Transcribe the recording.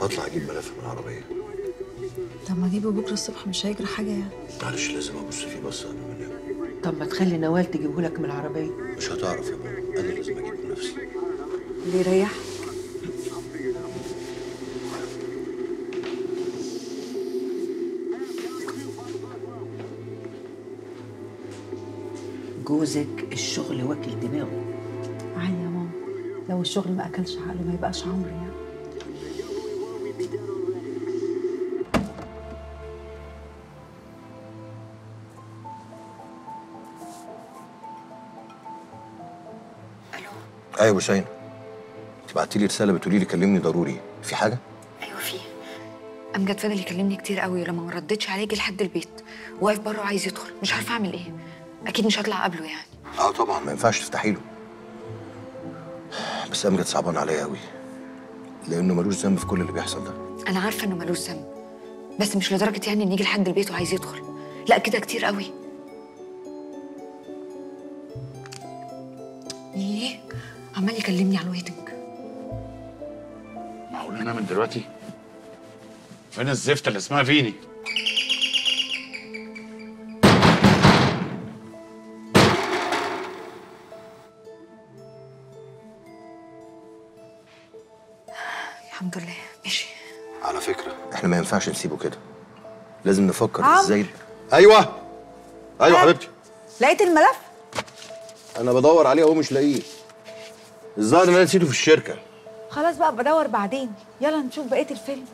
هطلع أجيب ملف من العربية. طب ما اجيبه بكرة الصبح مش هيجرى حاجة يعني. معلش لازم ابص فيه بصه قبل ما انام. طب ما تخلي نوال تجيبه لك من العربية. مش هتعرف يا ماما أنا لازم اجيبه بنفسي اللي يريح جوزك الشغل واكل دماغه. عادي يا ماما. لو الشغل ما أكلش عقله ما يبقاش عمري يعني. أيوه بوسين انت بعتي لي رسالة بتقولي لي كلمني ضروري. في حاجة؟ أيوه في. امجد فضل يكلمني كتير قوي ولما ما ردتش عليه جه لحد البيت. واقف بره وعايز يدخل. مش عارفة أعمل إيه. أكيد مش هطلع قبله يعني. آه طبعا ما ينفعش تفتحي له. بس امجد صعبان عليا قوي. لأنه ملوش ذنب في كل اللي بيحصل ده. أنا عارفة إنه ملوش ذنب. بس مش لدرجة يعني إن يجي لحد البيت وعايز يدخل. لا كده كتير قوي. إيه؟ عمال يكلمني على الويتنج. معقول أنا من دلوقتي؟ فين الزفت اللي اسمها فيني؟ الحمد لله. ماشي. على فكرة إحنا ما ينفعش نسيبه كده. لازم نفكر. إزاي؟ أيوه. أيوه حبيبتي. لقيت الملف؟ أنا بدور عليه اهو مش لاقيه. الظاهر إن أنا نسيته في الشركة. خلاص بقى بدور بعدين. يلا نشوف بقية الفيلم.